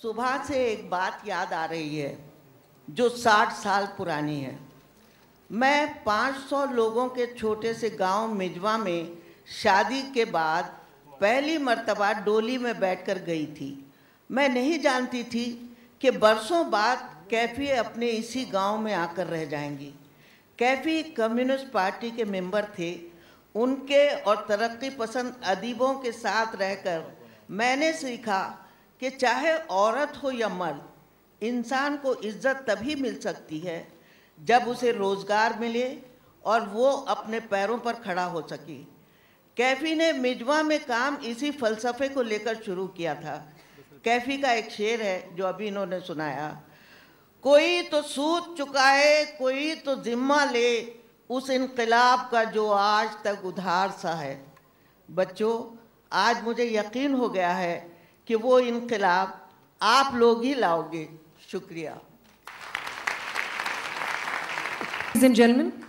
सुबह से एक बात याद आ रही है, जो साठ साल पुरानी है। मैं 500 लोगों के छोटे से गाँव मिजवा में शादी के बाद पहली मर्तबा डोली में बैठकर गई थी। मैं नहीं जानती थी कि बरसों बाद कैफी अपने इसी गाँव में आकर रह जाएँगी। कैफी कम्युनिस्ट पार्टी के मेंबर थे। उनके और तरक्की पसंद अदीबों के साथ रहकर मैंने सीखा कि चाहे औरत हो या मर्द, इंसान को इज़्ज़त तभी मिल सकती है जब उसे रोज़गार मिले और वो अपने पैरों पर खड़ा हो सके। कैफ़ी ने मिजवा में काम इसी फ़लसफ़े को लेकर शुरू किया था। कैफ़ी का एक शेर है जो अभी इन्होंने सुनाया। कोई तो सूद चुकाए, कोई तो जिम्मा ले, उस इनकलाब का जो आज तक उधार सा है। बच्चों, आज मुझे यकीन हो गया है कि वो इनकलाब आप लोग ही लाओगे। शुक्रिया। Ladies